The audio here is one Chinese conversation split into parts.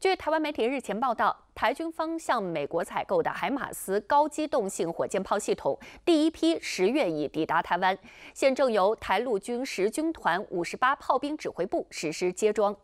据台湾媒体日前报道，台军方向美国采购的海马斯高机动性火箭炮系统第一批十月已抵达台湾，现正由台陆军十军团五十八炮兵指挥部实施接装。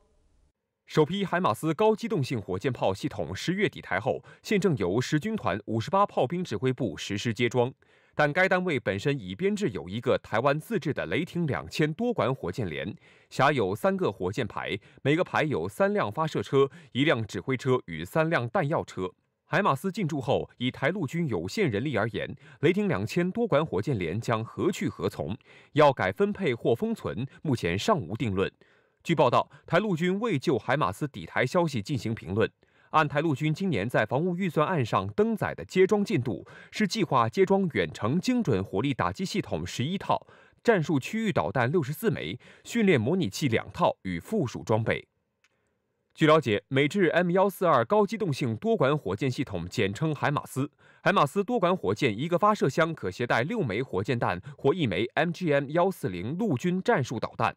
首批海马斯高机动性火箭炮系统十月底台后，现正由十军团五十八炮兵指挥部实施接装。但该单位本身已编制有一个台湾自制的雷霆两千多管火箭连，辖有三个火箭排，每个排有三辆发射车、一辆指挥车与三辆弹药车。海马斯进驻后，以台陆军有限人力而言，雷霆两千多管火箭连将何去何从？要改分配或封存，目前尚无定论。据报道，台陆军未就海马斯抵台消息进行评论。按台陆军今年在防务预算案上登载的接装进度，是计划接装远程精准火力打击系统十一套、战术区域导弹六十四枚、训练模拟器两套与附属装备。据了解，美制 M 幺四二高机动性多管火箭系统简称海马斯，海马斯多管火箭一个发射箱可携带六枚火箭弹或一枚 MGM 幺四零陆军战术导弹，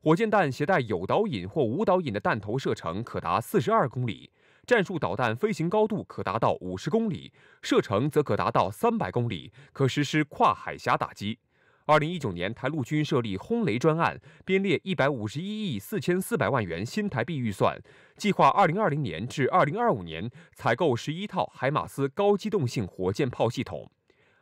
火箭弹携带有导引或无导引的弹头射程可达四十二公里。战术导弹飞行高度可达到五十公里，射程则可达到三百公里，可实施跨海峡打击。二零一九年，台陆军设立轰雷专案，编列一百五十一亿四千四百万元新台币预算，计划二零二零年至二零二五年采购十一套海马斯高机动性火箭炮系统。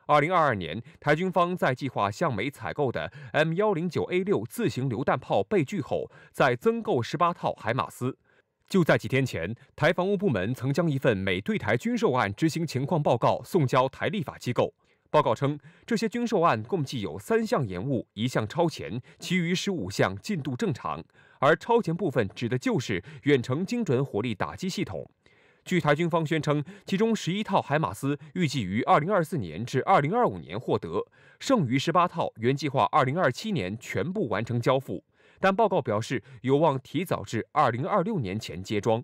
二零二二年，台军方在计划向美采购的 M 幺零九 A 六自行榴弹炮被拒后，再增购十八套海马斯。就在几天前，台防务部门曾将一份美对台军售案执行情况报告送交台立法机构。报告称，这些军售案共计有三项延误，一项超前，其余十五项进度正常。而超前部分指的就是远程精准火力打击系统。据台军方宣称，其中十一套海马斯预计于二零二四年至二零二五年获得，剩余十八套原计划二零二七年全部完成交付。但报告表示，有望提早至二零二六年前接装。